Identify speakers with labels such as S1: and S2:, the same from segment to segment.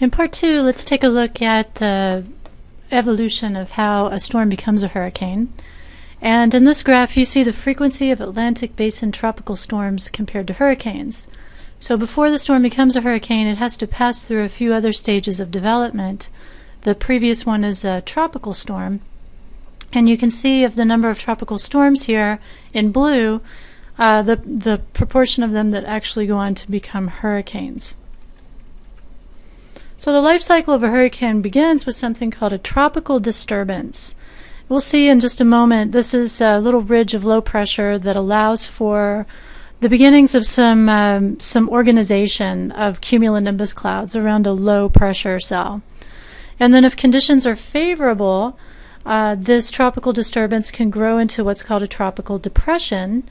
S1: In part two, let's take a look at the evolution of how a storm becomes a hurricane. And in this graph, you see the frequency of Atlantic Basin tropical storms compared to hurricanes. So before the storm becomes a hurricane, it has to pass through a few other stages of development. The previous one is a tropical storm. And you can see of the number of tropical storms here in blue, uh, the, the proportion of them that actually go on to become hurricanes. So the life cycle of a hurricane begins with something called a tropical disturbance. We'll see in just a moment. This is a little ridge of low pressure that allows for the beginnings of some um, some organization of cumulonimbus clouds around a low pressure cell. And then if conditions are favorable, uh, this tropical disturbance can grow into what's called a tropical depression,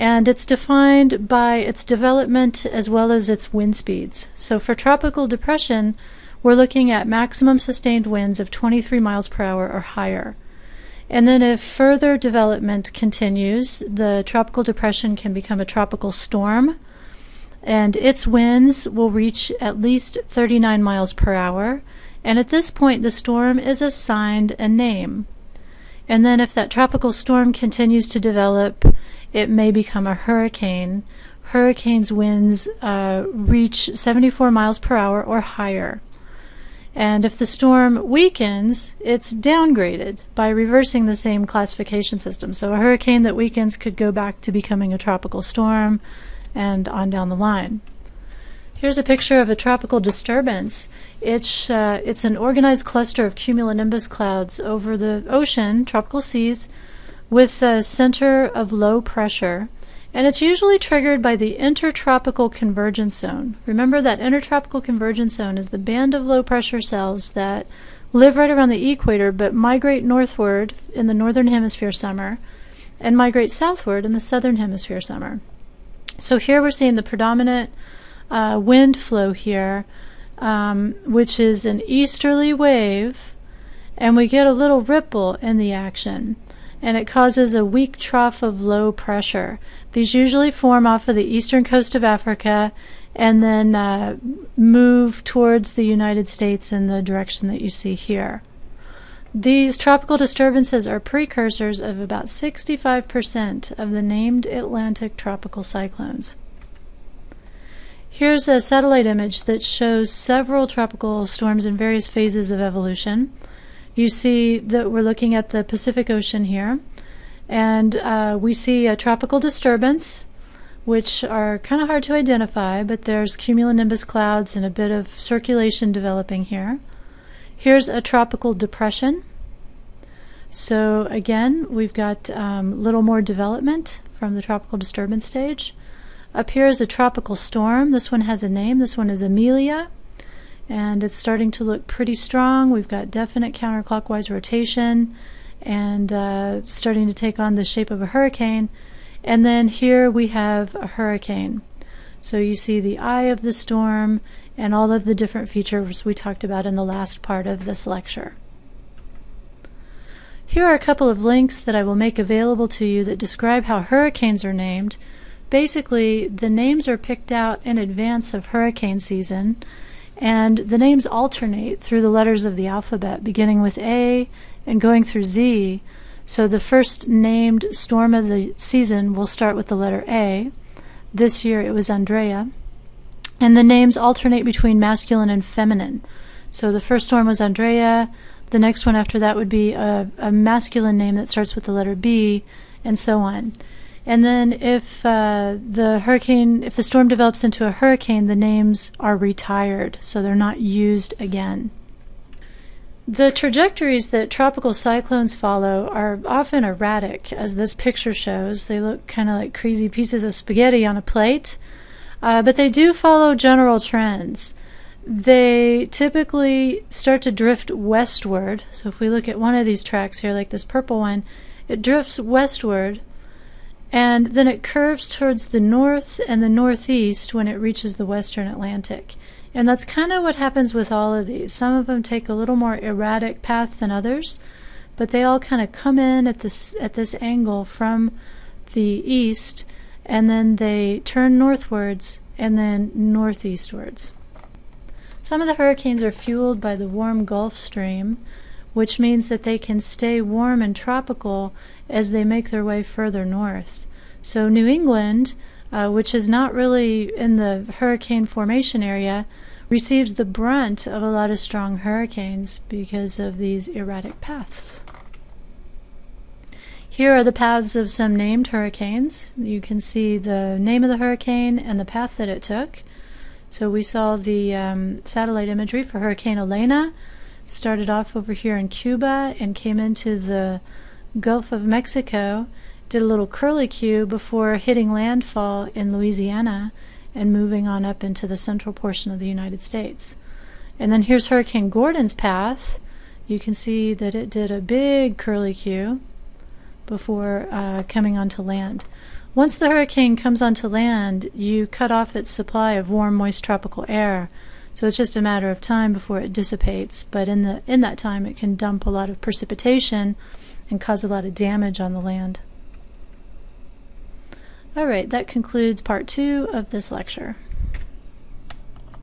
S1: and it's defined by its development as well as its wind speeds. So for tropical depression, we're looking at maximum sustained winds of 23 miles per hour or higher. And then if further development continues, the tropical depression can become a tropical storm, and its winds will reach at least 39 miles per hour. And at this point, the storm is assigned a name. And then if that tropical storm continues to develop, it may become a hurricane. Hurricanes' winds uh, reach 74 miles per hour or higher. And if the storm weakens, it's downgraded by reversing the same classification system. So a hurricane that weakens could go back to becoming a tropical storm and on down the line. Here's a picture of a tropical disturbance. It's, uh, it's an organized cluster of cumulonimbus clouds over the ocean, tropical seas, with a center of low pressure, and it's usually triggered by the intertropical convergence zone. Remember that intertropical convergence zone is the band of low pressure cells that live right around the equator but migrate northward in the northern hemisphere summer and migrate southward in the southern hemisphere summer. So here we're seeing the predominant uh, wind flow here, um, which is an easterly wave, and we get a little ripple in the action and it causes a weak trough of low pressure. These usually form off of the eastern coast of Africa and then uh, move towards the United States in the direction that you see here. These tropical disturbances are precursors of about 65% of the named Atlantic tropical cyclones. Here's a satellite image that shows several tropical storms in various phases of evolution. You see that we're looking at the Pacific Ocean here, and uh, we see a tropical disturbance, which are kind of hard to identify, but there's cumulonimbus clouds and a bit of circulation developing here. Here's a tropical depression. So again, we've got a um, little more development from the tropical disturbance stage. Up here is a tropical storm. This one has a name. This one is Amelia and it's starting to look pretty strong. We've got definite counterclockwise rotation and uh, starting to take on the shape of a hurricane. And then here we have a hurricane. So you see the eye of the storm and all of the different features we talked about in the last part of this lecture. Here are a couple of links that I will make available to you that describe how hurricanes are named. Basically, the names are picked out in advance of hurricane season and the names alternate through the letters of the alphabet, beginning with A and going through Z. So the first named storm of the season will start with the letter A. This year it was Andrea. And the names alternate between masculine and feminine. So the first storm was Andrea. The next one after that would be a, a masculine name that starts with the letter B, and so on. And then if uh, the hurricane, if the storm develops into a hurricane, the names are retired, so they're not used again. The trajectories that tropical cyclones follow are often erratic, as this picture shows. They look kind of like crazy pieces of spaghetti on a plate, uh, but they do follow general trends. They typically start to drift westward. So if we look at one of these tracks here, like this purple one, it drifts westward and then it curves towards the north and the northeast when it reaches the western Atlantic. And that's kind of what happens with all of these. Some of them take a little more erratic path than others, but they all kind of come in at this at this angle from the east and then they turn northwards and then northeastwards. Some of the hurricanes are fueled by the warm Gulf Stream, which means that they can stay warm and tropical as they make their way further north. So, New England, uh, which is not really in the hurricane formation area, receives the brunt of a lot of strong hurricanes because of these erratic paths. Here are the paths of some named hurricanes. You can see the name of the hurricane and the path that it took. So we saw the um, satellite imagery for Hurricane Elena. Started off over here in Cuba and came into the Gulf of Mexico. Did a little curlicue before hitting landfall in Louisiana and moving on up into the central portion of the United States. And then here's Hurricane Gordon's path. You can see that it did a big curlicue before uh, coming onto land. Once the hurricane comes onto land, you cut off its supply of warm, moist tropical air. So it's just a matter of time before it dissipates. But in the in that time, it can dump a lot of precipitation and cause a lot of damage on the land. All right, that concludes part two of this lecture.